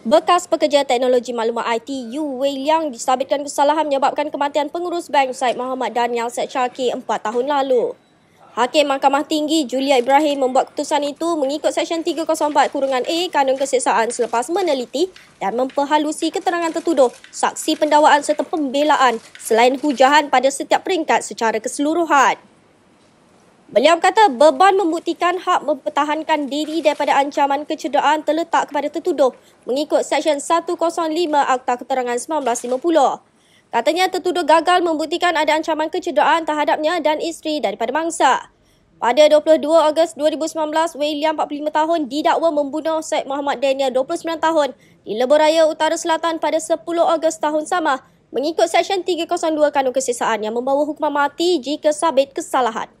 Bekas pekerja teknologi maklumat IT Yu Wei Liang disabitkan kesalahan menyebabkan kematian pengurus bank Syed Muhammad Daniel Syed Syakir 4 tahun lalu. Hakim Mahkamah Tinggi Julia Ibrahim membuat keputusan itu mengikut Seksyen 304 kurungan A Kanun Keseksaan selepas meneliti dan memperhalusi keterangan tertuduh, saksi pendakwaan serta pembelaan selain hujahan pada setiap peringkat secara keseluruhan. Beliau kata beban membuktikan hak mempertahankan diri daripada ancaman kecederaan terletak kepada tertuduh mengikut Seksyen 105 Akta Keterangan 1950. Katanya tertuduh gagal membuktikan ada ancaman kecederaan terhadapnya dan isteri daripada mangsa. Pada 22 Ogos 2019, William 45 tahun didakwa membunuh Syed Muhammad Daniel 29 tahun di Lebuh Utara Selatan pada 10 Ogos tahun sama mengikut Seksyen 302 Kanun Kesisaan yang membawa hukuman mati jika sabit kesalahan.